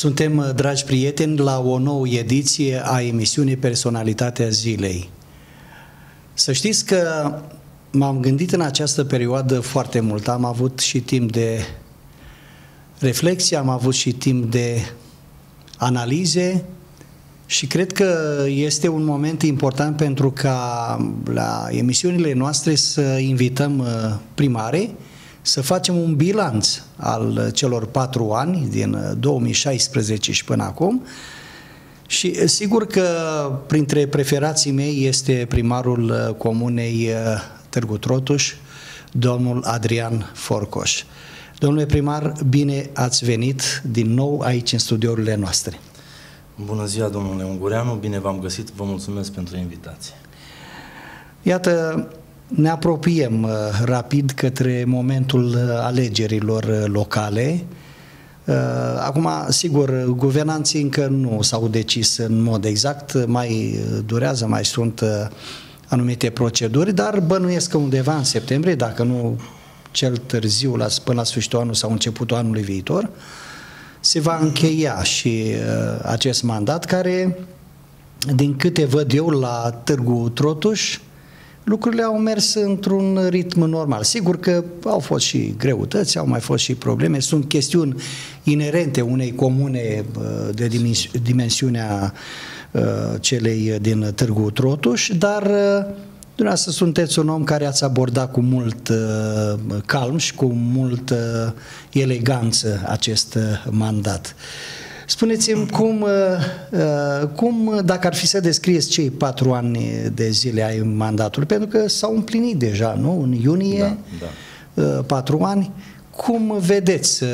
Suntem, dragi prieteni, la o nouă ediție a emisiunii Personalitatea Zilei. Să știți că m-am gândit în această perioadă foarte mult. Am avut și timp de reflexie, am avut și timp de analize și cred că este un moment important pentru ca la emisiunile noastre să invităm uh, primare, să facem un bilanț al celor patru ani, din 2016 și până acum, și sigur că printre preferații mei este primarul comunei Târgu Trotuș, domnul Adrian Forcoș. Domnule primar, bine ați venit din nou aici în studiourile noastre. Bună ziua, domnule Ungureanu, bine v-am găsit, vă mulțumesc pentru invitație. Iată, ne apropiem uh, rapid către momentul uh, alegerilor uh, locale. Acum, sigur, guvernanții încă nu s-au decis în mod exact, mai durează, mai sunt anumite proceduri, dar bănuiesc că undeva în septembrie, dacă nu cel târziu, la, până la sfârșitul anului sau începutul anului viitor, se va încheia și acest mandat care, din câte văd eu la Târgu Trotuș, lucrurile au mers într-un ritm normal. Sigur că au fost și greutăți, au mai fost și probleme, sunt chestiuni inerente unei comune de dimensiunea celei din Târgu Trotuș, dar dumneavoastră sunteți un om care ați abordat cu mult calm și cu mult eleganță acest mandat. Spuneți-mi cum, uh, uh, cum, dacă ar fi să descrieți cei patru ani de zile ai mandatului, pentru că s-au împlinit deja, nu? În iunie, da, da. Uh, patru ani. Cum vedeți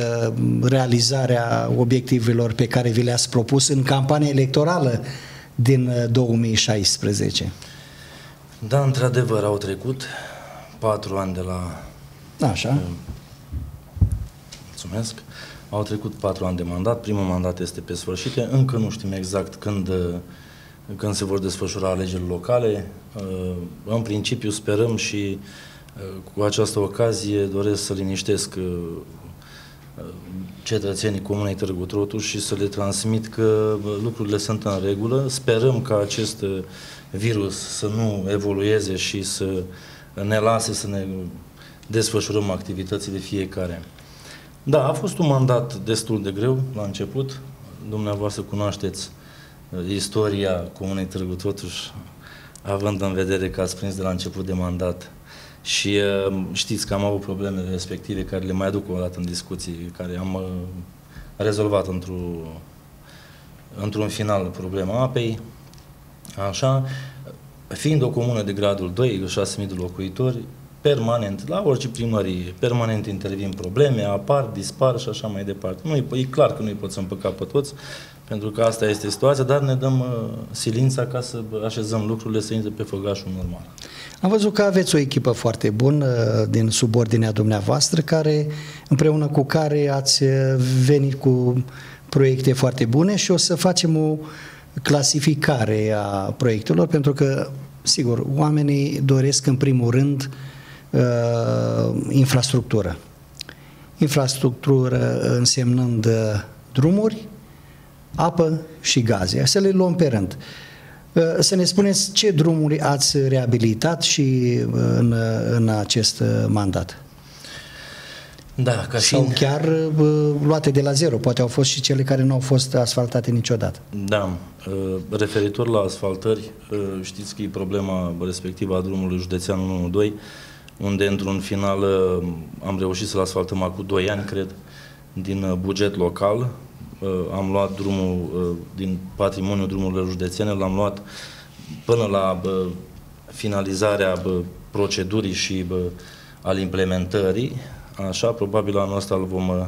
realizarea obiectivelor pe care vi le-ați propus în campania electorală din 2016? Da, într-adevăr, au trecut patru ani de la... Așa. Mulțumesc. Au trecut patru ani de mandat, primul mandat este pe sfârșit, încă nu știm exact când, când se vor desfășura alegerile locale. Uh, în principiu sperăm și uh, cu această ocazie doresc să liniștesc uh, cetățenii Comunei Târgu Trotuș și să le transmit că lucrurile sunt în regulă. Sperăm ca acest virus să nu evolueze și să ne lase să ne desfășurăm activitățile fiecare. Da, a fost un mandat destul de greu la început. Dumneavoastră cunoașteți uh, istoria Comunei Târgu totuși, având în vedere că ați prins de la început de mandat și uh, știți că am avut problemele respective care le mai aduc o dată în discuții, care am uh, rezolvat într-un într-un final problema apei. Așa, fiind o comună de gradul 2, 6.000 de locuitori, permanent, la orice primărie, permanent intervin probleme, apar, dispar și așa mai departe. Nu, e clar că nu îi poți împăca pe toți, pentru că asta este situația, dar ne dăm uh, silința ca să așezăm lucrurile să intre pe făgașul normal. Am văzut că aveți o echipă foarte bună uh, din subordinea dumneavoastră, care, împreună cu care ați uh, venit cu proiecte foarte bune și o să facem o clasificare a proiectelor, pentru că, sigur, oamenii doresc în primul rând uh, uh, infrastructură. Infrastructură însemnând uh, drumuri, apă și gaze. Să le luăm pe rând. Uh, să ne spuneți ce drumuri ați reabilitat și uh, în, în acest mandat. Da, ca Sau chiar uh, luate de la zero, poate au fost și cele care nu au fost asfaltate niciodată. Da, uh, referitor la asfaltări, uh, știți că e problema respectivă a drumului județean 1-2, unde într-un final uh, am reușit să-l asfaltăm acum 2 ani, cred, din uh, buget local. Uh, am luat drumul din patrimoniul drumurilor județene, l-am luat până la finalizarea procedurii și al implementării. Așa, probabil anul ăsta îl vom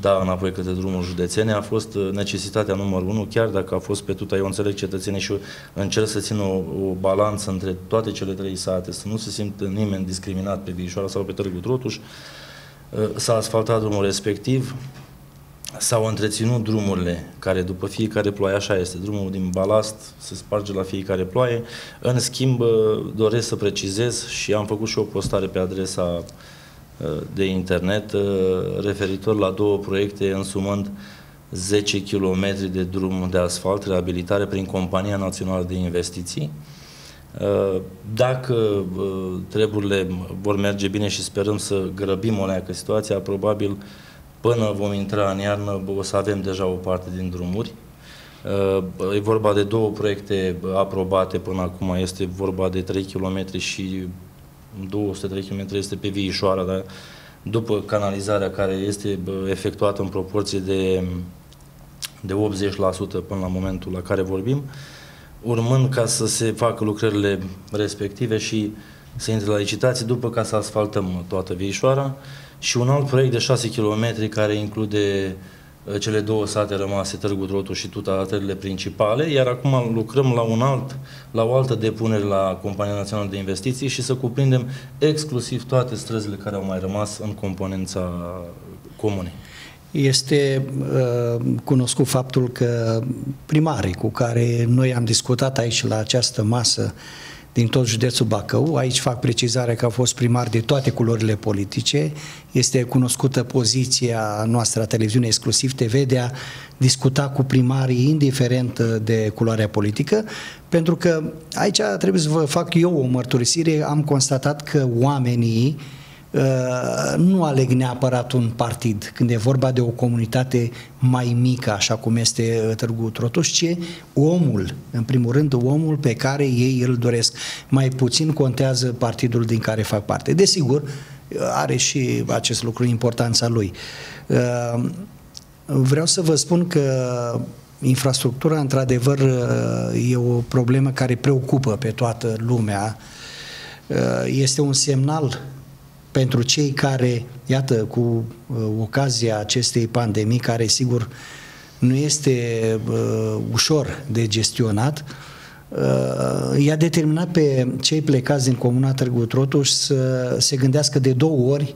da înapoi către drumul județene, a fost uh, necesitatea numărul unu, chiar dacă a fost pe tuta, eu înțeleg cetățenii și încerc să țin o, o balanță între toate cele trei sate, să nu se simtă nimeni discriminat pe Vișoara sau pe Târgu Trotuș. Uh, s-a asfaltat drumul respectiv, s-au întreținut drumurile care după fiecare ploaie, așa este, drumul din balast se sparge la fiecare ploaie. În schimb, doresc să precizez și am făcut și o postare pe adresa de internet referitor la două proiecte însumând 10 km de drum de asfalt, reabilitare prin Compania Națională de Investiții. Dacă treburile vor merge bine și sperăm să grăbim o leacă situația, probabil Până vom intra în iarnă, o să avem deja o parte din drumuri. Uh, e vorba de două proiecte aprobate până acum, este vorba de 3 km și 203 km este pe Viișoara, dar după canalizarea care este efectuată în proporție de, de 80% până la momentul la care vorbim, urmând ca să se facă lucrările respective și să intre la licitație, după ca să asfaltăm toată Viișoara, și un alt proiect de 6 km care include uh, cele două sate rămase, Târgu Trotu și tutatele principale, iar acum lucrăm la un alt, la o altă depunere la Compania Națională de Investiții și să cuprindem exclusiv toate străzile care au mai rămas în componența comunei. Este uh, cunoscut faptul că primarii cu care noi am discutat aici la această masă din tot județul Bacău. Aici fac precizarea că au fost primari de toate culorile politice. Este cunoscută poziția noastră a televiziunii exclusiv TV de a discuta cu primarii indiferent de culoarea politică, pentru că aici trebuie să vă fac eu o mărturisire. Am constatat că oamenii Uh, nu aleg neapărat un partid când e vorba de o comunitate mai mică, așa cum este uh, Târgu Trotuș, ci omul, în primul rând, omul pe care ei îl doresc. Mai puțin contează partidul din care fac parte. Desigur, are și acest lucru importanța lui. Uh, vreau să vă spun că infrastructura, într-adevăr, e o problemă care preocupă pe toată lumea. Este un semnal pentru cei care, iată, cu uh, ocazia acestei pandemii, care sigur nu este uh, ușor de gestionat, uh, i-a determinat pe cei plecați din Comuna Târgu Trotuș să se gândească de două ori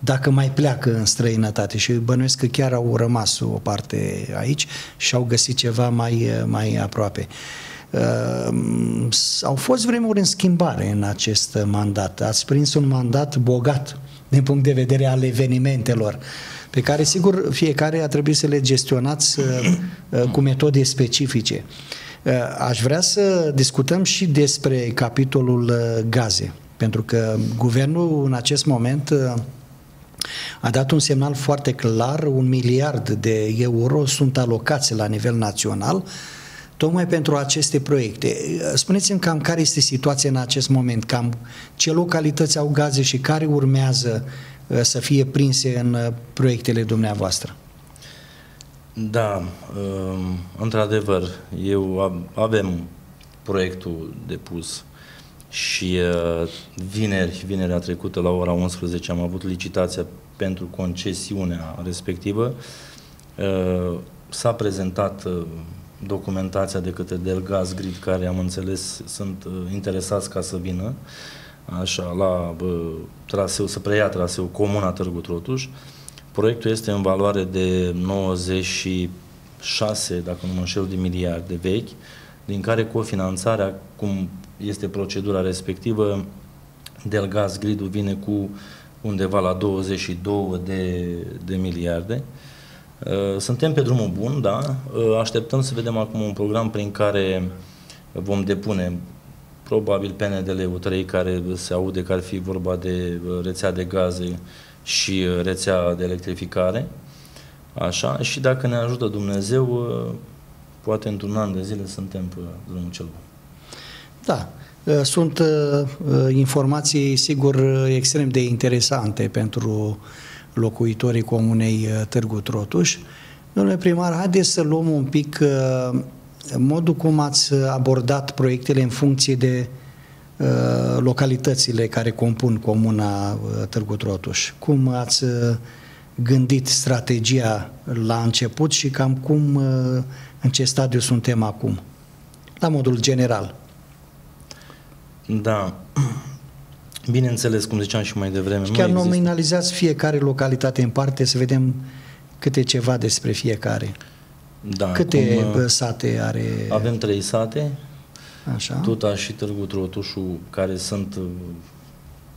dacă mai pleacă în străinătate și bănuiesc că chiar au rămas o parte aici și au găsit ceva mai, mai aproape. Uh, Uh, au fost vremuri în schimbare în acest mandat. Ați prins un mandat bogat din punct de vedere al evenimentelor, pe care, sigur, fiecare a trebuit să le gestionați uh, uh, cu metode specifice. Uh, aș vrea să discutăm și despre capitolul uh, gaze, pentru că guvernul în acest moment uh, a dat un semnal foarte clar, un miliard de euro sunt alocați la nivel național uh, tocmai pentru aceste proiecte. Spuneți-mi cam care este situația în acest moment, cam ce localități au gaze și care urmează uh, să fie prinse în uh, proiectele dumneavoastră. Da, um, într-adevăr, eu avem proiectul depus și uh, vineri, vinerea trecută la ora 11 am avut licitația pentru concesiunea respectivă. S-a prezentat documentația de către Delgaz Grid, care am înțeles sunt uh, interesați ca să vină așa, la uh, traseu, să preia traseu Comuna Târgu Trotuș. Proiectul este în valoare de 96, dacă nu mă înșel, de miliarde vechi, din care cofinanțarea, cum este procedura respectivă, Delgaz Grid vine cu undeva la 22 de, de miliarde. Uh, Uh, suntem pe drumul bun, da. Uh, așteptăm să vedem acum un program prin care vom depune probabil PNDL-ul 3 care se aude că ar fi vorba de uh, rețea de gaze și rețea de electrificare. Așa, și dacă ne ajută Dumnezeu, poate într-un an de zile suntem pe drumul cel bun. Da, sunt informații, sigur, extrem de interesante pentru locuitorii comunei uh, Târgu Trotuș. Domnule primar, haideți să luăm un pic uh, modul cum ați abordat proiectele în funcție de uh, localitățile care compun comuna Târgu Trotuș. Cum ați gândit strategia la început și cam cum, în ce stadiu suntem acum, la modul general. Da, Bineînțeles, cum ziceam și mai devreme. Și chiar nu nominalizați fiecare localitate în parte să vedem câte ceva despre fiecare. Da, Câte cum, uh, sate are? Avem trei sate, Așa. Tuta și Târgu Trotușu, care sunt uh,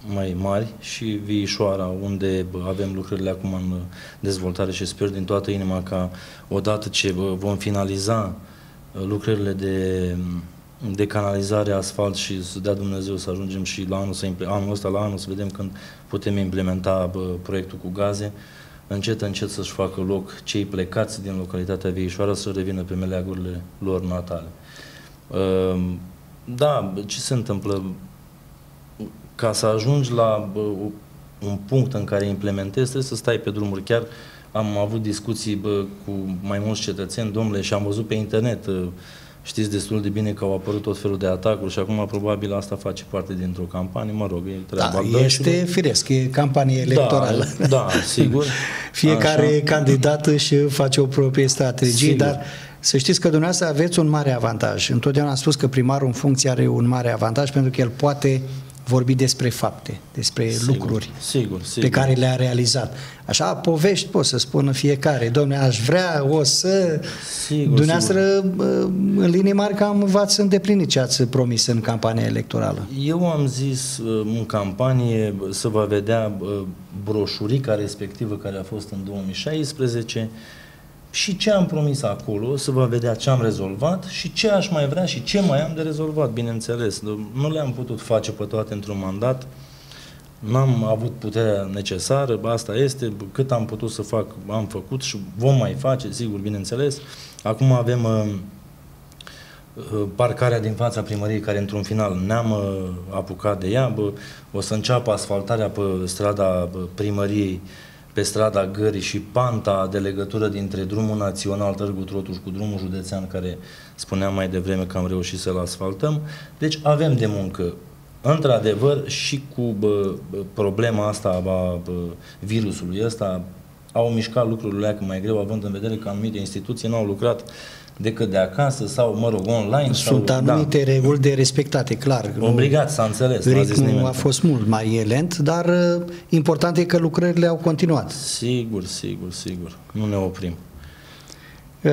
mai mari și Viișoara, unde avem lucrările acum în dezvoltare și sper din toată inima ca odată ce vom finaliza uh, lucrările de, de canalizare, asfalt și să dea Dumnezeu să ajungem și la anul, să, anul ăsta la anul să vedem când putem implementa bă, proiectul cu gaze, încet, încet să-și facă loc cei plecați din localitatea Viișoara să revină pe meleagurile lor natale. Ehm, da, ce se întâmplă? Ca să ajungi la un punct în care implementezi, trebuie să stai pe drumuri. Chiar am avut discuții bă, cu mai mulți cetățeni, domnule, și am văzut pe internet, ă, știți destul de bine că au apărut tot felul de atacuri și acum probabil asta face parte dintr-o campanie, mă rog, e treaba da, este firesc, e campanie electorală. Da, da sigur. Fiecare Așa. candidat își face o proprie strategie, sigur. dar să știți că dumneavoastră aveți un mare avantaj. Întotdeauna am spus că primarul în funcție are un mare avantaj pentru că el poate vorbi despre fapte, despre sigur, lucruri sigur, sigur. pe care le-a realizat. Așa, povești pot să spună fiecare. Domne, aș vrea, o să... Sigur, dumneavoastră, sigur. în linii mari, cam v-ați îndeplinit ce ați promis în campania electorală. Eu am zis în campanie să va vedea broșurica respectivă care a fost în 2016 și ce am promis acolo, să vă vedea ce am rezolvat și ce aș mai vrea și ce mai am de rezolvat, bineînțeles. Nu le-am putut face pe toate într-un mandat, n-am avut puterea necesară, asta este, cât am putut să fac, am făcut și vom mai face, sigur, bineînțeles. Acum avem uh, uh, parcarea din fața primăriei, care într-un final ne-am uh, apucat de ea, bă, o să înceapă asfaltarea pe strada primăriei pe strada Gării și panta de legătură dintre drumul național Târgu Trotuș cu drumul județean care spuneam mai devreme că am reușit să-l asfaltăm. Deci avem de muncă. Într-adevăr și cu bă, problema asta a bă, virusului ăsta au mișcat lucrurile mai greu având în vedere că anumite instituții nu au lucrat decât de acasă sau, mă rog, online. Sunt sau, anumite da. reguli de respectate, clar. Obligat, s-a înțeles. Ritmul a fost mult mai lent, dar uh, important e că lucrările au continuat. Sigur, sigur, sigur. Nu ne oprim. Uh,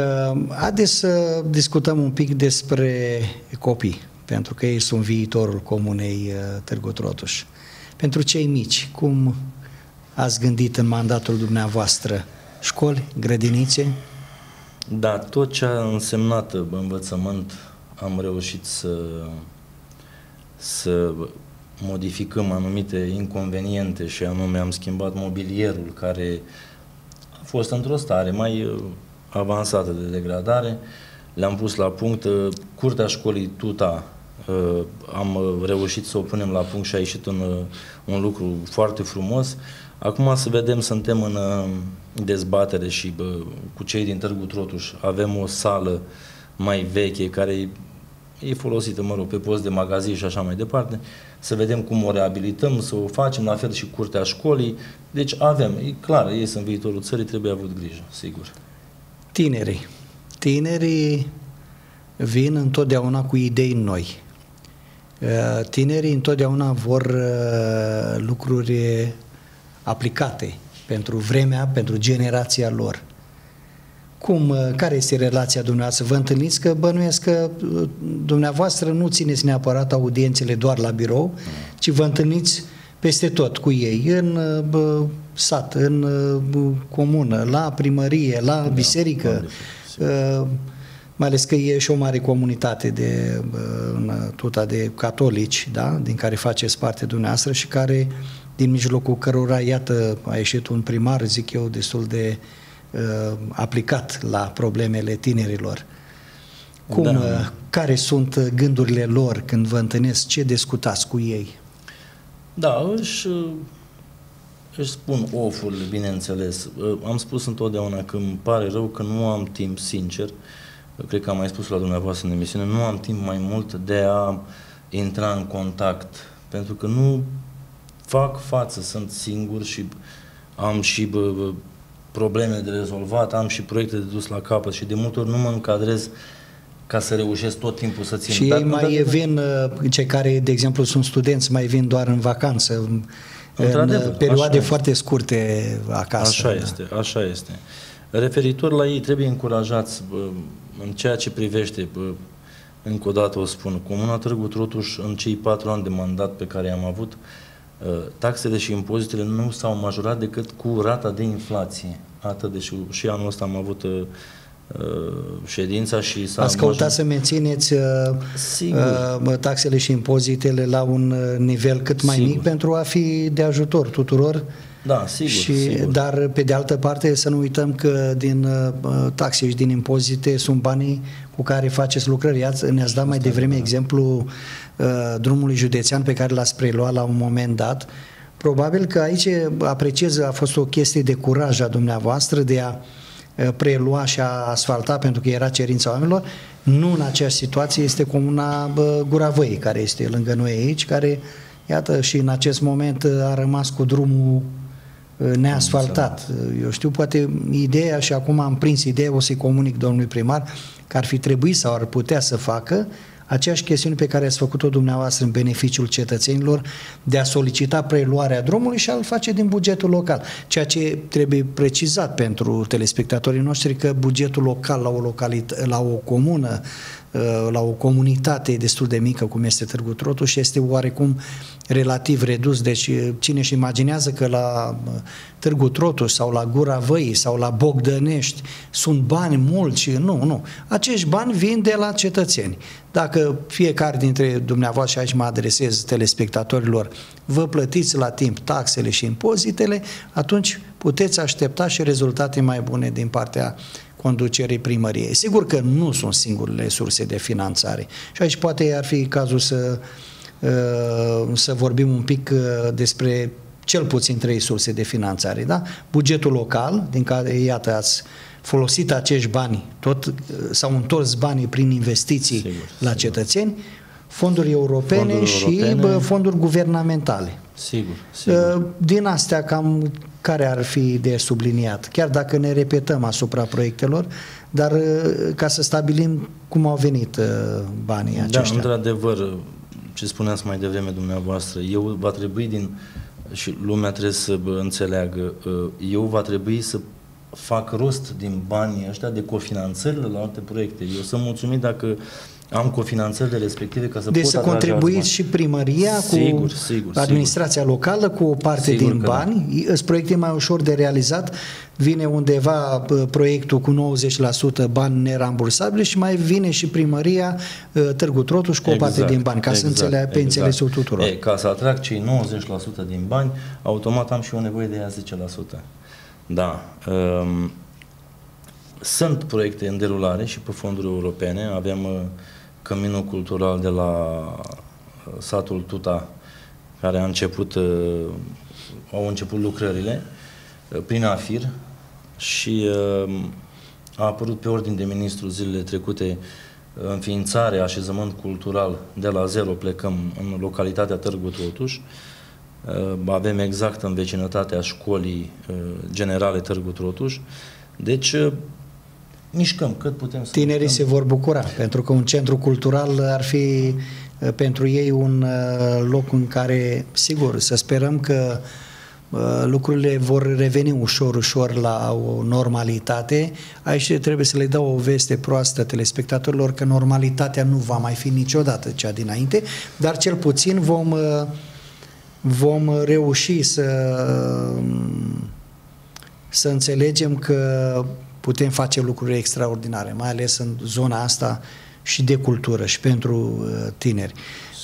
haideți să discutăm un pic despre copii, pentru că ei sunt viitorul comunei uh, Târgu Trotuș. Pentru cei mici, cum ați gândit în mandatul dumneavoastră? Școli, grădinițe? Da, tot ce a însemnat învățământ am reușit să, să modificăm anumite inconveniente și anume am schimbat mobilierul care a fost într-o stare mai uh, avansată de degradare. Le-am pus la punct uh, curtea școlii Tuta uh, am reușit să o punem la punct și a ieșit un, un lucru foarte frumos. Acum să vedem, suntem în dezbatere și bă, cu cei din Târgu Trotuș avem o sală mai veche care e folosită, mă rog, pe post de magazin și așa mai departe, să vedem cum o reabilităm, să o facem, la fel și curtea școlii. Deci avem, e clar, ei sunt viitorul țării, trebuie avut grijă, sigur. Tinerii. Tinerii vin întotdeauna cu idei noi. Uh, tinerii întotdeauna vor uh, lucruri aplicate, pentru vremea, pentru generația lor. Cum, uh, care este relația dumneavoastră? Vă întâlniți că bănuiesc că uh, dumneavoastră nu țineți neapărat audiențele doar la birou, ci vă întâlniți peste tot cu ei, în uh, bă, sat, în bă, comună, la primărie, la da, biserică, uh, mai ales că e și o mare comunitate de în tuta de catolici, da, din care faceți parte dumneavoastră și care din mijlocul cărora, iată, a ieșit un primar, zic eu, destul de uh, aplicat la problemele tinerilor. Cum, da. uh, care sunt gândurile lor când vă întâlnesc, ce discutați cu ei? Da, își, își spun ofurile, bineînțeles. Uh, am spus întotdeauna că îmi pare rău că nu am timp, sincer, cred că am mai spus la dumneavoastră în emisiune, nu am timp mai mult de a intra în contact, pentru că nu fac față, sunt singur și am și bă, bă, probleme de rezolvat, am și proiecte de dus la capăt și de multe ori nu mă încadrez ca să reușesc tot timpul să țin. Și ei mai vin, uh, cei care, de exemplu, sunt studenți, mai vin doar în vacanță, în perioade foarte scurte acasă. Așa este, așa este. Referitor la ei, trebuie încurajați în ceea ce privește, încă o dată o spun, Comuna Târgu Trotuș, în cei patru ani de mandat pe care am avut, taxele și impozitele nu s-au majorat decât cu rata de inflație. Atât, deci și anul ăsta am avut ședința și s-a... Ați căutat să mențineți Sigur. taxele și impozitele la un nivel cât mai Sigur. mic pentru a fi de ajutor tuturor da, sigur, și, sigur. Dar, pe de altă parte, să nu uităm că din uh, taxe și din impozite sunt banii cu care faceți lucrări. Ați, ne-ați dat mai devreme da. exemplu uh, drumului județean pe care l-ați preluat la un moment dat. Probabil că aici apreciez, a fost o chestie de curaj a dumneavoastră de a uh, prelua și a asfalta pentru că era cerința oamenilor. Nu în aceeași situație este comuna Guravăi, care este lângă noi aici, care, iată, și în acest moment a rămas cu drumul Uh, neasfaltat. Uh, eu știu, poate ideea și acum am prins ideea, o să-i comunic domnului primar, că ar fi trebuit sau ar putea să facă aceeași chestiune pe care ați făcut-o dumneavoastră în beneficiul cetățenilor de a solicita preluarea drumului și a-l face din bugetul local. Ceea ce trebuie precizat pentru telespectatorii noștri că bugetul local la o, localit- la o comună Uh, la o comunitate destul de mică cum este Târgu Trotuș este oarecum relativ redus. Deci uh, cine își imaginează că la uh, Târgu Trotuș sau la Gura Văii sau la Bogdănești sunt bani mulți și nu, nu. Acești bani vin de la cetățeni. Dacă fiecare dintre dumneavoastră, și aici mă adresez telespectatorilor, vă plătiți la timp taxele și impozitele, atunci puteți aștepta și rezultate mai bune din partea conducerii primăriei. Sigur că nu sunt singurele surse de finanțare și aici poate ar fi cazul să, uh, să vorbim un pic uh, despre cel puțin trei surse de finanțare. Da? Bugetul local, din care, iată, ați folosit acești bani, tot uh, s-au întors banii prin investiții sigur, la sigur. cetățeni, fonduri europene fonduri și europene. fonduri guvernamentale. Sigur, sigur. Din astea, cam care ar fi de subliniat, chiar dacă ne repetăm asupra proiectelor, dar uh, ca să stabilim cum au venit uh, banii da, aceștia. Da, într-adevăr, ce spuneați mai devreme dumneavoastră, eu va trebui din, și lumea trebuie să înțeleagă, uh, eu va trebui să fac rost din banii ăștia de cofinanțările la alte proiecte. Eu sunt mulțumit dacă am cofinanțările respective ca să deci pot să contribuiți și primăria sigur, cu sigur, administrația sigur. locală cu o parte sigur din bani. Da. proiecte mai ușor de realizat. Vine undeva proiectul cu 90% bani nerambursabili și mai vine și primăria Târgu Trotuș cu exact, o parte din bani, ca exact, să înțeleagă pe exact. înțelesul tuturor. E, ca să atrag cei 90% din bani, automat am și o nevoie de ea 10%. Da. Um, sunt proiecte în derulare și pe fonduri europene. Avem uh, Căminul Cultural de la uh, satul Tuta, care a început, uh, au început lucrările uh, prin AFIR și a apărut pe ordin de ministru zilele trecute înființarea așezământ cultural de la zero plecăm în localitatea Târgu Trotuș. Avem exact în vecinătatea școlii generale Târgu Trotuș. Deci mișcăm cât putem să Tinerii mișcăm. se vor bucura, pentru că un centru cultural ar fi eh, pentru ei un eh, loc în care, sigur, să sperăm că eh, lucrurile vor reveni ușor, ușor la o normalitate. Aici trebuie să le dau o veste proastă telespectatorilor că normalitatea nu va mai fi niciodată cea dinainte, dar cel puțin vom, vom reuși să, să înțelegem că putem face lucruri extraordinare, mai ales în zona asta și de cultură și pentru uh, tineri.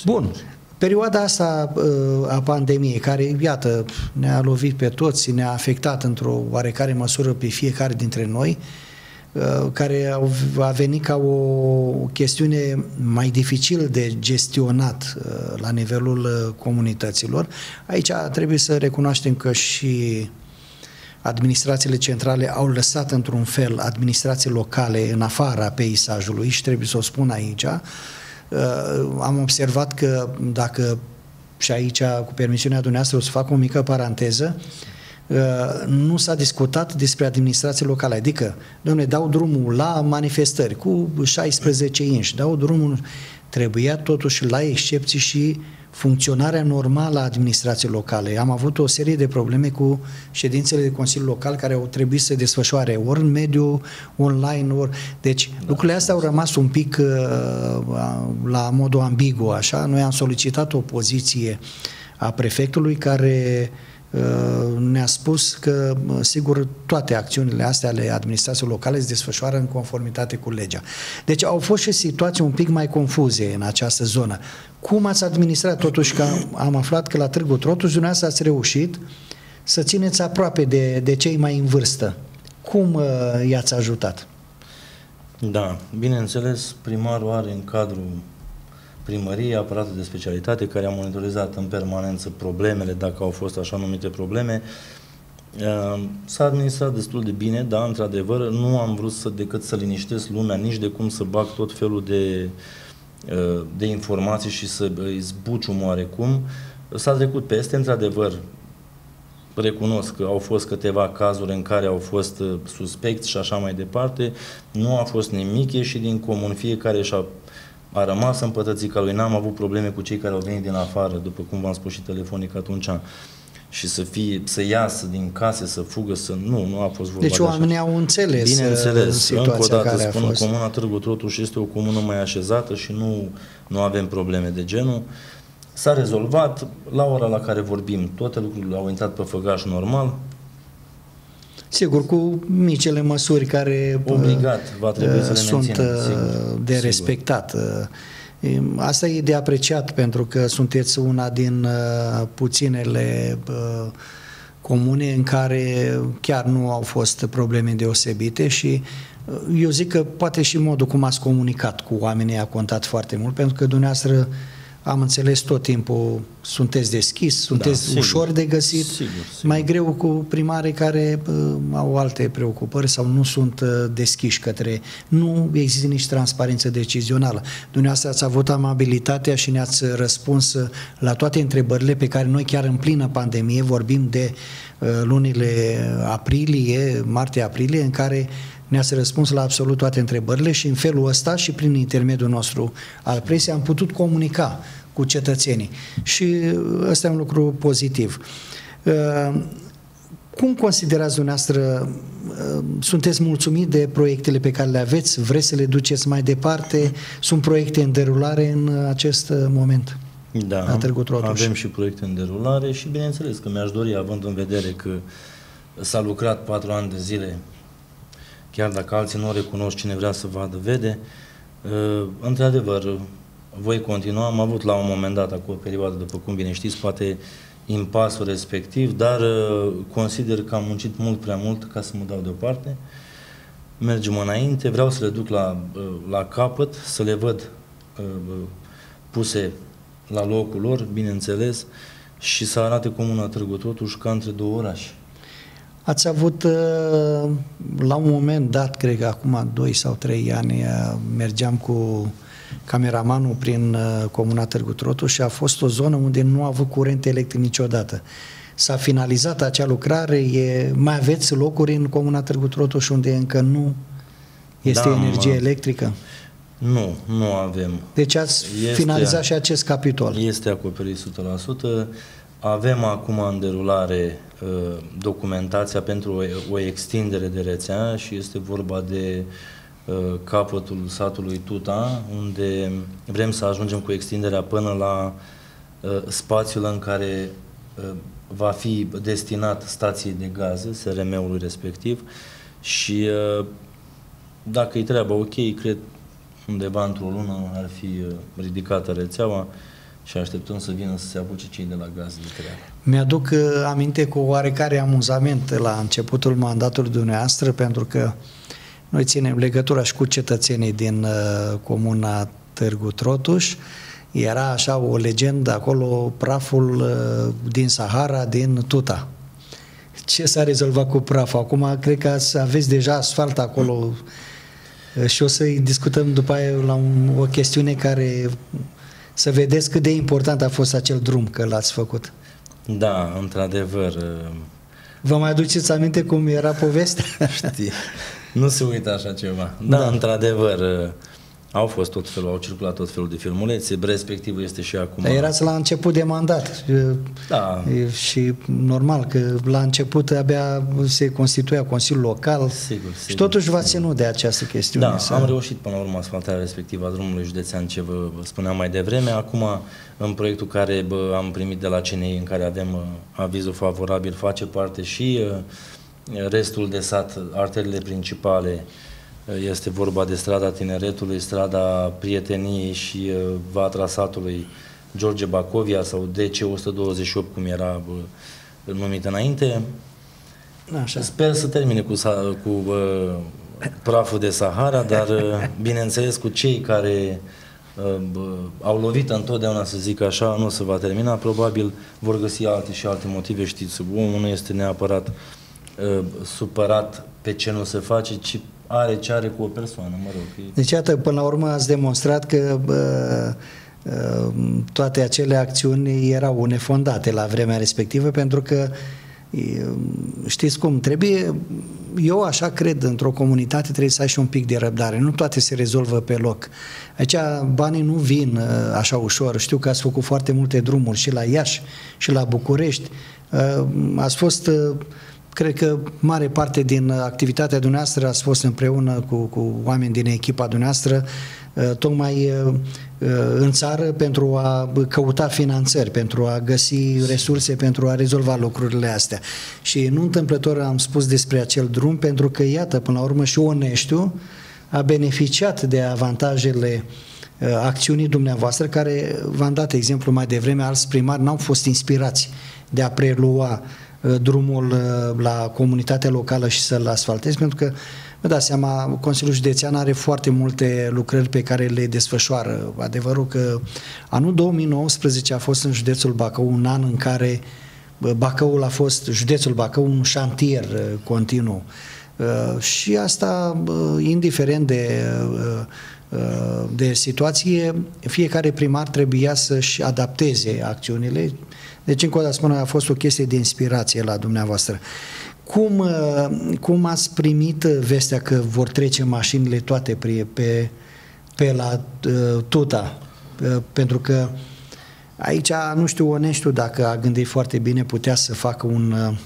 Bun, perioada asta uh, a pandemiei, care, iată, ne-a lovit pe toți, ne-a afectat într-o oarecare măsură pe fiecare dintre noi, uh, care a venit ca o chestiune mai dificil de gestionat la nivelul comunităților. Aici trebuie să recunoaștem că și administrațiile centrale au lăsat într-un fel administrații locale în afara peisajului și trebuie să o spun aici. Uh, am observat că dacă și aici, cu permisiunea dumneavoastră, o să fac o mică paranteză, uh, nu s-a discutat despre administrații locale, adică, domne, dau drumul la manifestări cu 16 inși, dau drumul, trebuia totuși la excepții și funcționarea normală a administrației locale. Am avut o serie de probleme cu ședințele de Consiliu Local care au trebuit să desfășoare ori în mediul online, ori... Deci da. lucrurile astea au rămas un pic uh, la modul ambigu, așa. Noi am solicitat o poziție a prefectului care uh, ne-a spus că, uh, sigur, toate acțiunile astea ale administrației locale se desfășoară în conformitate cu legea. Deci au fost și situații un pic mai confuze în această zonă. Cum ați administrat totuși că am aflat că la Târgu Trotuș dumneavoastră ați reușit să țineți aproape de, de cei mai în vârstă. Cum uh, i-ați ajutat? Da, bineînțeles, primarul are în cadrul primăriei aparatul de specialitate care a monitorizat în permanență problemele, dacă au fost așa numite probleme. Uh, s-a administrat destul de bine, da, într-adevăr, nu am vrut să decât să liniștesc lumea, nici de cum să bag tot felul de uh, Uh, de informații și să îi zbucium oarecum. S-a trecut peste, într-adevăr, recunosc că au fost câteva cazuri în care au fost uh, suspecți și așa mai departe, nu a fost nimic ieșit din comun, fiecare și-a a rămas în pătățica lui, n-am avut probleme cu cei care au venit din afară, după cum v-am spus și telefonic atunci, și să fie, să iasă din case, să fugă, să... Nu, nu a fost vorba Deci oamenii au înțeles Bineînțeles, uh, încă o dată care spun, Comuna Târgu Trotuș este o comună mai așezată și nu, nu avem probleme de genul. S-a rezolvat, la ora la care vorbim, toate lucrurile au intrat pe făgaș normal, Sigur, cu micile măsuri care Obligat, va trebui să le sunt menținem, uh, sigur, de sigur. respectat. Asta e de apreciat pentru că sunteți una din uh, puținele uh, comune în care chiar nu au fost probleme deosebite și uh, eu zic că poate și modul cum ați comunicat cu oamenii a contat foarte mult pentru că dumneavoastră am înțeles tot timpul, sunteți deschis, sunteți da, sigur, ușor de găsit, sigur, sigur. mai greu cu primare care uh, au alte preocupări sau nu sunt uh, deschiși către, nu există nici transparență decizională. Dumneavoastră ați avut amabilitatea și ne-ați răspuns uh, la toate întrebările pe care noi chiar în plină pandemie vorbim de uh, lunile aprilie, martie-aprilie, în care ne-ați răspuns la absolut toate întrebările și în felul ăsta și prin intermediul nostru al presiei am putut comunica cu cetățenii. Și ăsta e un lucru pozitiv. Uh, cum considerați dumneavoastră, uh, sunteți mulțumit de proiectele pe care le aveți? Vreți să le duceți mai departe? Sunt proiecte în derulare în acest moment? Da, avem și proiecte în derulare și bineînțeles că mi-aș dori, având în vedere că s-a lucrat patru ani de zile chiar dacă alții nu o recunosc, cine vrea să vadă, vede. Uh, într-adevăr, voi continua, am avut la un moment dat, acum o perioadă, după cum bine știți, poate impasul respectiv, dar uh, consider că am muncit mult prea mult ca să mă dau deoparte. Mergem înainte, vreau să le duc la, uh, la capăt, să le văd puse la locul lor, bineînțeles, și să arate Comuna Târgu totuși ca între două orașe. Ați avut, uh, la un moment dat, cred că acum 2 sau 3 ani, uh, mergeam cu cameramanul prin uh, Comuna Târgu Trotu și a fost o zonă unde nu a avut curent electric niciodată. S-a finalizat acea lucrare, e, mai aveți locuri în Comuna Târgu Trotuș unde încă nu este da, energie mă. electrică? Nu, nu avem. Deci ați este, finalizat și acest capitol. Este acoperit 100%. Avem acum în derulare uh, documentația pentru o, o extindere de rețea și este vorba de uh, capătul satului Tuta, unde vrem să ajungem cu extinderea până la uh, spațiul în care uh, va fi destinat stației de gaze, SRM-ului respectiv, și uh, dacă e treaba ok, cred undeva într-o lună ar fi uh, ridicată rețeaua și așteptăm să vină să se apuce cei de la gaz de treabă. Mi-aduc uh, aminte cu oarecare amuzament la începutul mandatului dumneavoastră, pentru că noi ținem legătura și cu cetățenii din uh, comuna Târgu Trotuș. Era așa o legendă acolo, praful uh, din Sahara, din Tuta. Ce s-a rezolvat cu praful? Acum cred că aveți deja asfalt acolo și o să-i discutăm după aia la un, o chestiune care să vedeți cât de important a fost acel drum că l-ați făcut. Da, într-adevăr. Uh, Vă mai aduceți aminte cum era povestea? Știi, nu se uită așa ceva. Da, da. într-adevăr, uh, Au fost tot felul, au circulat tot felul de filmulețe, respectivul este și acum. Dar erați la început de mandat. Da. Și normal că la început abia se constituia Consiliul Local Sigur, sigur. și totuși v-ați ținut de această chestiune. Da, să... am reușit până la urmă asfaltarea respectivă a drumului județean ce vă spuneam mai devreme. Acum, în proiectul care bă, am primit de la CNI, în care avem uh, avizul favorabil, face parte și uh, restul de sat, arterele principale, este vorba de strada Tineretului, strada Prieteniei și uh, vatra satului George Bacovia sau DC-128, cum era uh, numit înainte. Așa. Sper să termine cu, cu uh, praful de Sahara, dar uh, bineînțeles cu cei care uh, au lovit întotdeauna, să zic așa, nu se va termina, probabil vor găsi alte și alte motive, știți, omul nu este neapărat uh, supărat pe ce nu se face, ci are ce are cu o persoană, mă rog. Deci, iată, până la urmă ați demonstrat că bă, toate acele acțiuni erau nefondate la vremea respectivă, pentru că știți cum, trebuie, eu așa cred, într-o comunitate trebuie să ai și un pic de răbdare, nu toate se rezolvă pe loc. Aici banii nu vin așa ușor, știu că ați făcut foarte multe drumuri și la Iași și la București, ați fost Cred că mare parte din activitatea dumneavoastră ați fost împreună cu, cu oameni din echipa dumneavoastră uh, tocmai uh, uh, în țară pentru a căuta finanțări, pentru a găsi resurse, pentru a rezolva lucrurile astea. Și nu întâmplător am spus despre acel drum, pentru că, iată, până la urmă și Oneștiu a beneficiat de avantajele acțiunii dumneavoastră, care, v-am dat exemplu mai devreme, alți primari n-au fost inspirați de a prelua uh, Uh, drumul uh, la comunitatea locală și să-l asfaltezi, pentru că, vă dați seama, Consiliul Județean are foarte multe lucrări pe care le desfășoară. Adevărul că anul 2019 a fost în județul Bacău un an în care Bacăul a fost, județul Bacău, un șantier uh, continuu. Și asta, indiferent de de situație, fiecare primar trebuia să-și adapteze acțiunile deci, încă o dată spun, a fost o chestie de inspirație la dumneavoastră. Cum, uh, cum ați primit vestea că vor trece mașinile toate pe, pe, pe la uh, Tuta? Uh, pentru că aici, nu știu, oneștiu dacă a gândit foarte bine, putea să facă un uh,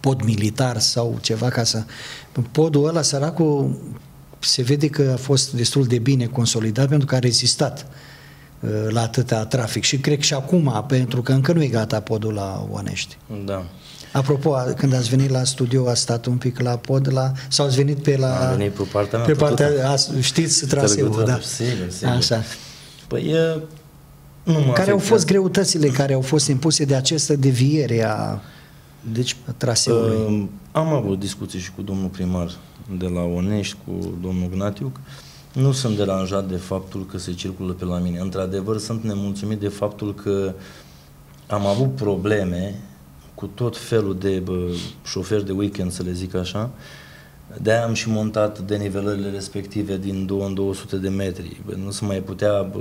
pod militar sau ceva ca să... Podul ăla, săracul, se vede că a fost destul de bine consolidat pentru că a rezistat. Uh, Uh, la atâta trafic și cred și acum, pentru că încă nu e gata podul la Onești. Da. Apropo, când ați venit la studio, a stat un pic la pod, la, sau ați venit pe la... Am venit pe partea mea. Pe partea, a, știți traseul, da. Sigur, sigur. Așa. Păi, e, nu mă care au fost greutățile care au fost impuse de această deviere a deci, traseului? Uh, am avut discuții și cu domnul primar de la Onești, cu domnul Gnatiuc, uh, nu sunt deranjat de faptul că se circulă pe la mine. Într-adevăr, sunt nemulțumit de faptul că am avut probleme cu tot felul de bă, șoferi de weekend, să le zic așa. De-aia am și montat denivelările respective din 2 în 200 de metri. Bă, nu se mai putea, bă,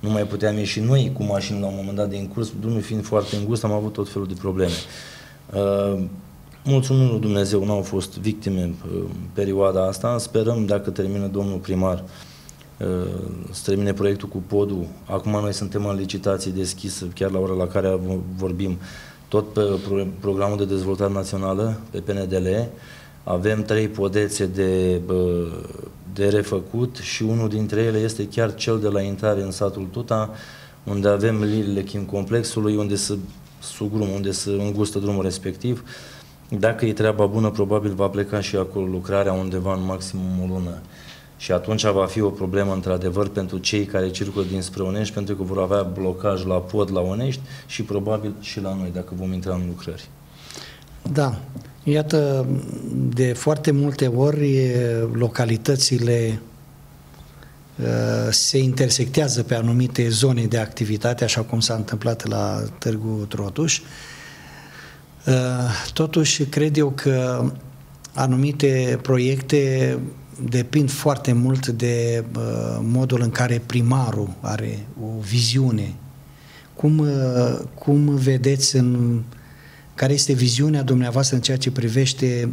nu mai puteam ieși noi cu mașini la un moment dat din curs, drumul fiind foarte îngust, am avut tot felul de probleme. Uh, Mulțumim lui Dumnezeu, nu au fost victime în perioada asta. Sperăm, dacă termină domnul primar, uh, să termine proiectul cu podul. Acum noi suntem în licitație deschisă, chiar la ora la care vorbim, tot pe programul de dezvoltare națională, pe PNDL. Avem trei podețe de, de refăcut și unul dintre ele este chiar cel de la intrare în satul Tuta, unde avem lilile chin complexului, unde se sugrum, unde se îngustă drumul respectiv. Dacă e treaba bună, probabil va pleca și acolo lucrarea undeva în maximum o lună. Și atunci va fi o problemă, într-adevăr, pentru cei care circulă dinspre Onești, pentru că vor avea blocaj la pod la Onești și probabil și la noi, dacă vom intra în lucrări. Da. Iată, de foarte multe ori localitățile se intersectează pe anumite zone de activitate, așa cum s-a întâmplat la Târgu Trotuș, Uh, totuși, cred eu că anumite proiecte depind foarte mult de uh, modul în care primarul are o viziune. Cum, uh, cum vedeți în care este viziunea dumneavoastră în ceea ce privește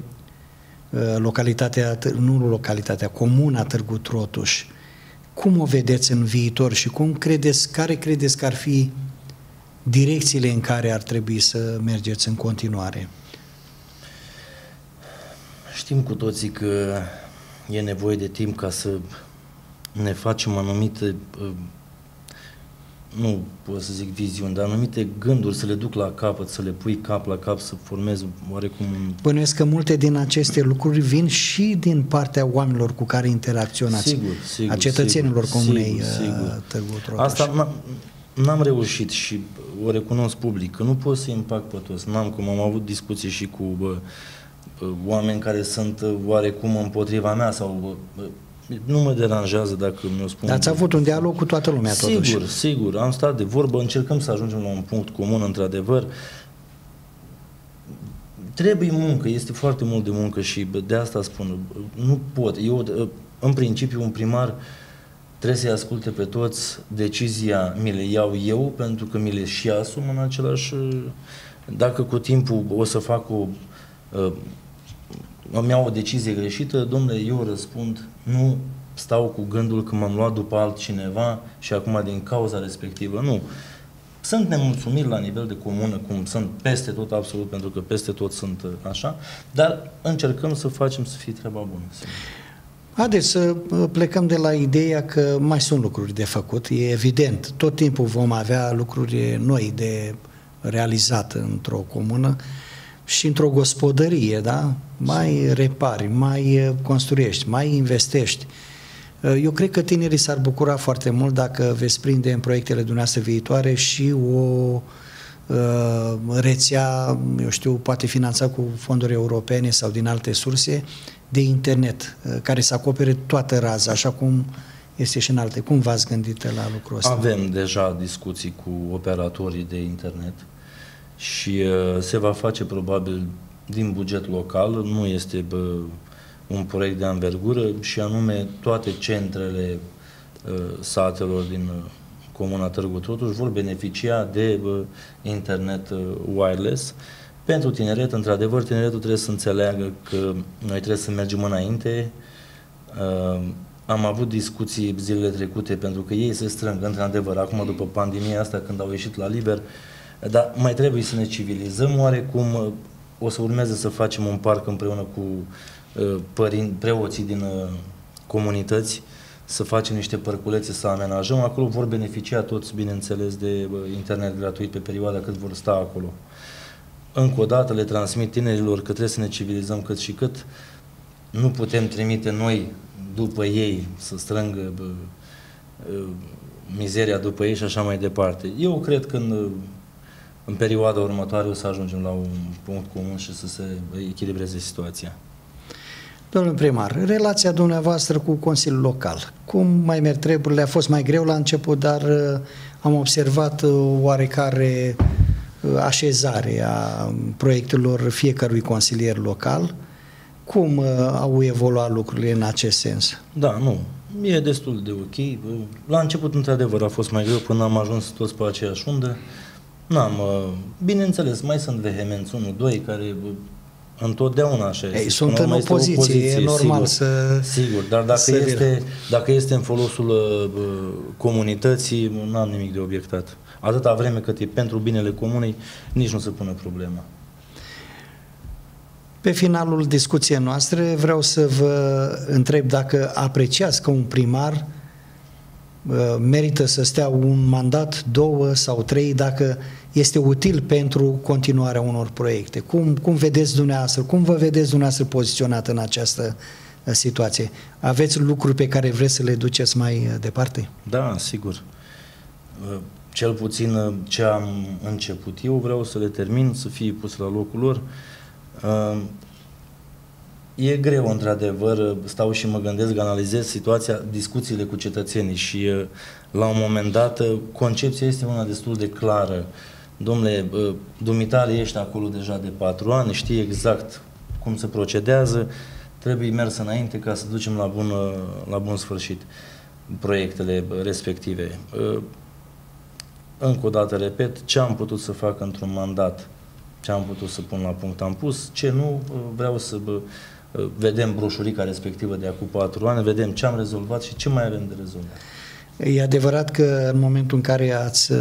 localitatea, nu localitatea, comuna Târgu Trotuș, cum o vedeți în viitor și cum credeți, care credeți că ar fi direcțiile în care ar trebui să mergeți în continuare? Știm cu toții că e nevoie de timp ca să ne facem anumite uh, nu pot să zic viziuni, dar anumite gânduri să le duc la capăt, să le pui cap la cap, să formez oarecum un... Bănuiesc că multe din aceste lucruri vin și din partea oamenilor cu care interacționați, sigur, sigur, a cetățenilor sigur, comunei sigur, uh, sigur. Târgu Trotuș. Asta n-am reușit și o recunosc public, că nu pot să impact pe toți. N-am cum, am avut discuții și cu bă, oameni care sunt oarecum împotriva mea sau bă, nu mă deranjează dacă mi-o spun. Dar ați avut un dialog cu toată lumea sigur, totuși. Sigur, sigur. Am stat de vorbă, încercăm să ajungem la un punct comun, într-adevăr. Trebuie muncă, este foarte mult de muncă și de asta spun, nu pot. Eu, în principiu, un primar trebuie să-i asculte pe toți, decizia mi le iau eu, pentru că mi le și asum în același... Dacă cu timpul o să fac o îmi iau o decizie greșită, domnule, eu răspund, nu stau cu gândul că m-am luat după altcineva și acum din cauza respectivă, nu. Sunt nemulțumiri la nivel de comună, cum sunt peste tot absolut, pentru că peste tot sunt uh, așa, dar încercăm să facem să fie treaba bună. Haideți să uh, plecăm de la ideea că mai sunt lucruri de făcut, e evident. Tot timpul vom avea lucruri noi de realizat într-o comună și într-o gospodărie, da? Mai repari, mai uh, construiești, mai investești. Uh, eu cred că tinerii s-ar bucura foarte mult dacă veți prinde în proiectele dumneavoastră viitoare și o uh, rețea, eu știu, poate finanța cu fonduri europene sau din alte surse de internet, uh, care să acopere toată raza, așa cum este și în alte. Cum v-ați gândit la lucrul ăsta? Avem deja discuții cu operatorii de internet și uh, se va face probabil din buget local, nu este bă, un proiect de anvergură și anume toate centrele uh, satelor din uh, Comuna Târgu Trotuș vor beneficia de bă, internet uh, wireless. Pentru tineret, într-adevăr, tineretul trebuie să înțeleagă că noi trebuie să mergem înainte. Uh, am avut discuții zilele trecute pentru că ei se strâng, într-adevăr, acum după pandemia asta, când au ieșit la liber, uh, dar mai trebuie să ne civilizăm oarecum. O să urmeze să facem un parc împreună cu uh, părin, preoții din uh, comunități, să facem niște părculețe, să amenajăm. Acolo vor beneficia toți, bineînțeles, de uh, internet gratuit pe perioada cât vor sta acolo. Încă o dată le transmit tinerilor că trebuie să ne civilizăm cât și cât. Nu putem trimite noi după ei să strângă bă, mizeria după ei și așa mai departe. Eu cred că în în perioada următoare o să ajungem la un punct comun și să se echilibreze situația. Domnul primar, relația dumneavoastră cu Consiliul Local, cum mai merg treburile? A fost mai greu la început, dar uh, am observat uh, oarecare uh, așezare a proiectelor fiecărui consilier local. Cum au evoluat lucrurile în acest sens? Da, nu. E destul de ok. La început, într-adevăr, a fost mai greu până am ajuns toți pe aceeași undă. N-am, uh, bineînțeles, mai sunt vehemenți, unul, doi, care uh, întotdeauna așa este. Ei, sunt în opoziție, opoziție, e normal sigur, să Sigur, dar dacă, să este, dacă este în folosul uh, comunității, nu am nimic de obiectat. Atâta vreme cât e pentru binele comunei, nici nu se pune problema. Pe finalul discuției noastre vreau să vă întreb dacă apreciați că un primar uh, merită să stea un mandat, două sau trei, dacă este util pentru continuarea unor proiecte. Cum, cum vedeți dumneavoastră, cum vă vedeți dumneavoastră poziționat în această uh, situație? Aveți lucruri pe care vreți să le duceți mai uh, departe? Da, sigur. Uh, cel puțin ce am început eu vreau să le termin, să fie pus la locul lor. E greu, într-adevăr, stau și mă gândesc, analizez situația, discuțiile cu cetățenii și la un moment dat concepția este una destul de clară. Domnule, dumitare ești acolo deja de patru ani, știi exact cum se procedează, trebuie mers înainte ca să ducem la bun, la bun sfârșit proiectele respective. Încă o dată repet, ce am putut să fac într-un mandat, ce am putut să pun la punct am pus, ce nu vreau să vedem broșurica respectivă de acum patru ani, vedem ce am rezolvat și ce mai avem de rezolvat. E adevărat că în momentul în care ați uh,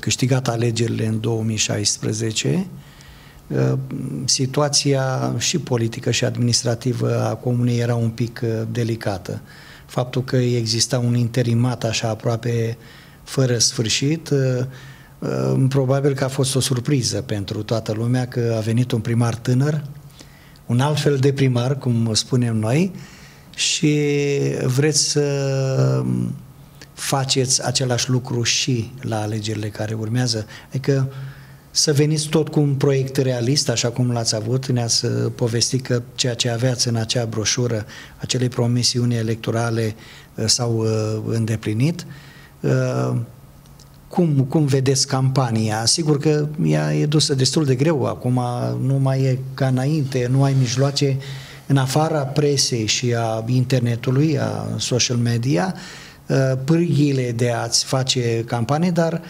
câștigat alegerile în 2016, uh, situația și politică și administrativă a comunei era un pic uh, delicată. Faptul că exista un interimat așa aproape fără sfârșit, probabil că a fost o surpriză pentru toată lumea că a venit un primar tânăr, un alt fel de primar, cum spunem noi, și vreți să faceți același lucru și la alegerile care urmează. Adică să veniți tot cu un proiect realist, așa cum l-ați avut, ne-ați uh, povestit că ceea ce aveați în acea broșură, acele promisiuni electorale uh, s-au uh, îndeplinit. Cum, cum vedeți campania? Sigur că ea e dusă destul de greu, acum nu mai e ca înainte, nu ai mijloace în afara presei și a internetului, a social media, Uh, pârghiile de a-ți face campanie, dar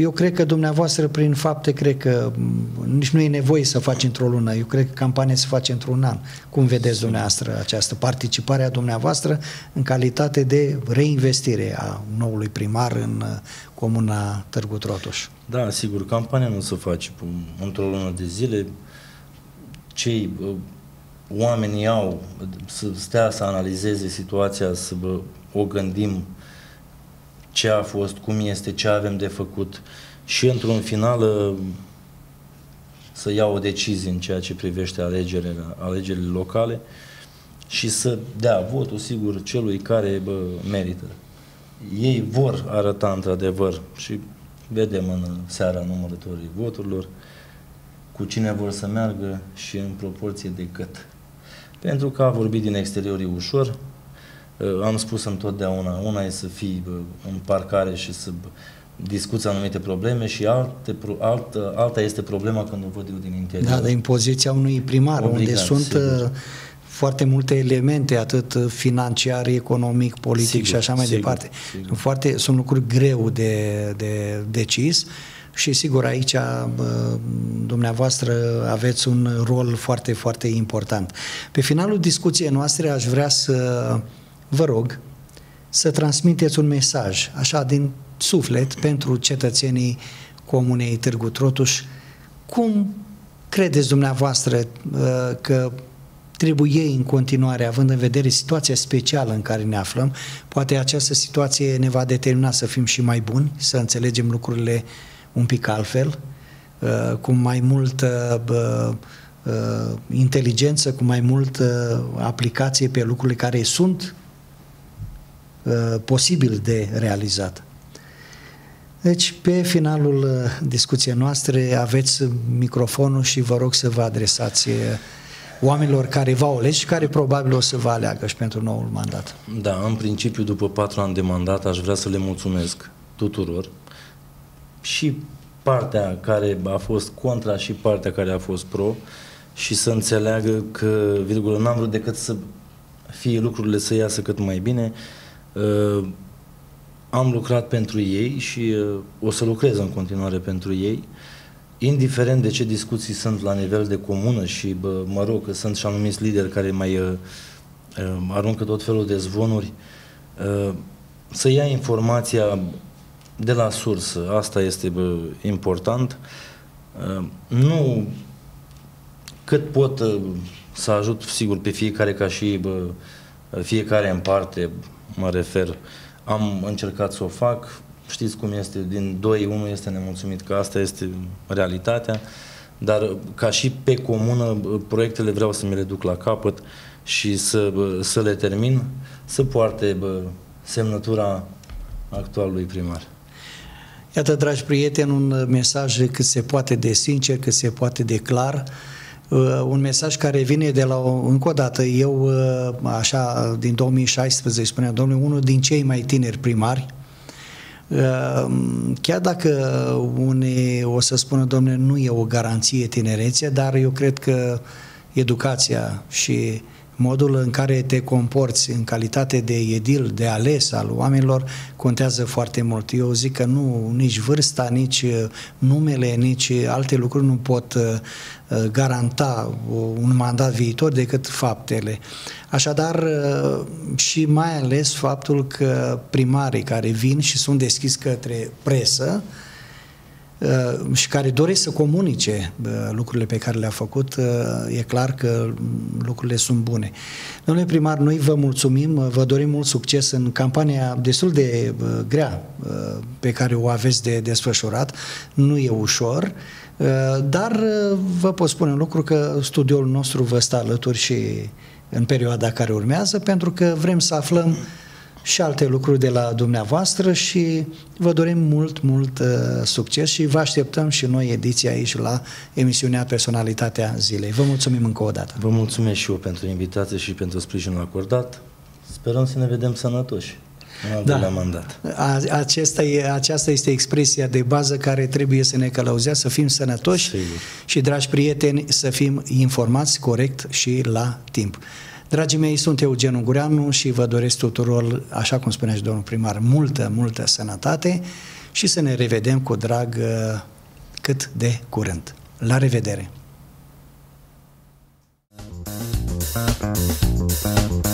eu cred că dumneavoastră, prin fapte, cred că mm, nici nu e nevoie să faci într-o lună. Eu cred că campania se face într-un an. Cum vedeți dumneavoastră această participare a dumneavoastră în calitate de reinvestire a noului primar în uh, comuna Târgu Trotuș? Da, sigur, campania nu se face într-o lună de zile. Cei uh, oamenii au să stea să analizeze situația, să o gândim ce a fost, cum este, ce avem de făcut și într-un final uh, să ia o decizie în ceea ce privește alegerile, alegerile locale și să dea votul, sigur, celui care bă, merită. Ei vor arăta într-adevăr și vedem în seara numărătorii voturilor cu cine vor să meargă și în proporție de cât. Pentru că a vorbit din exterior e ușor, Uh, am spus întotdeauna, una e să fii în parcare și să discuți anumite probleme și alte, altă, alta este problema când o văd eu din interior. Da, de impoziția unui primar, Obligat, unde sunt sigur. Uh, foarte multe elemente, atât financiar, economic, politic sigur, și așa mai sigur, departe. Sigur. Sunt, foarte, sunt lucruri greu de, de decis și sigur aici dumneavoastră aveți un rol foarte, foarte important. Pe finalul discuției noastre aș vrea să vă rog să transmiteți un mesaj, așa din suflet, pentru cetățenii comunei Târgu Trotuș. Cum credeți dumneavoastră uh, că trebuie ei în continuare, având în vedere situația specială în care ne aflăm, poate această situație ne va determina să fim și mai buni, să înțelegem lucrurile un pic altfel, uh, cu mai multă uh, inteligență, cu mai multă aplicație pe lucrurile care sunt Uh, posibil de realizat. Deci, pe finalul uh, discuției noastre aveți microfonul și vă rog să vă adresați uh, oamenilor care v-au ales și care probabil o să vă aleagă și pentru noul mandat. Da, în principiu, după patru ani de mandat, aș vrea să le mulțumesc tuturor și partea care a fost contra și partea care a fost pro și să înțeleagă că, virgulă, n-am vrut decât să fie lucrurile să iasă cât mai bine, Uh, am lucrat pentru ei și uh, o să lucrez în continuare pentru ei, indiferent de ce discuții sunt la nivel de comună și, bă, mă rog, că sunt și anumiți lideri care mai uh, uh, aruncă tot felul de zvonuri, uh, să ia informația de la sursă, asta este bă, important. Uh, nu cât pot uh, să ajut, sigur, pe fiecare ca și bă, fiecare în parte, mă refer, am încercat să o fac, știți cum este, din 2, 1 este nemulțumit, că asta este realitatea, dar ca și pe comună, proiectele vreau să mi le duc la capăt și să, să le termin, să poarte bă, semnătura actualului primar. Iată, dragi prieteni, un mesaj cât se poate de sincer, cât se poate de clar, Uh, un mesaj care vine de la, încă o dată, eu, uh, așa, din 2016, spunea domnule, unul din cei mai tineri primari, uh, chiar dacă unii o să spună, domnule, nu e o garanție tinerețe, dar eu cred că educația și modul în care te comporți în calitate de edil, de ales al oamenilor, contează foarte mult. Eu zic că nu, nici vârsta, nici uh, numele, nici alte lucruri nu pot uh, uh, garanta un mandat viitor decât faptele. Așadar, și mai ales faptul că primarii care vin și sunt deschis către presă, Uh, și care doresc să comunice uh, lucrurile pe care le-a făcut, uh, e clar că lucrurile sunt bune. Domnule primar, noi vă mulțumim, vă dorim mult succes în campania destul de grea pe care o aveți de desfășurat. Nu e ușor, dar vă pot spune un lucru că studiul nostru vă stă alături și în perioada care urmează, pentru că vrem să aflăm și alte lucruri de la dumneavoastră și vă dorim mult, mult uh, succes și vă așteptăm și noi ediția aici la emisiunea Personalitatea Zilei. Vă mulțumim încă o dată. Vă mulțumesc și eu pentru invitație și pentru sprijinul acordat. Sperăm să ne vedem sănătoși în al da. mandat. Acesta e, aceasta este expresia de bază care trebuie să ne călăuzea, să fim sănătoși Sigur. și, dragi prieteni, să fim informați corect și la timp. Dragii mei, sunt Eugen Ungureanu și vă doresc tuturor, așa cum spunea și domnul primar, multă, multă sănătate și să ne revedem cu drag uh, cât de curând. La revedere! Thank you.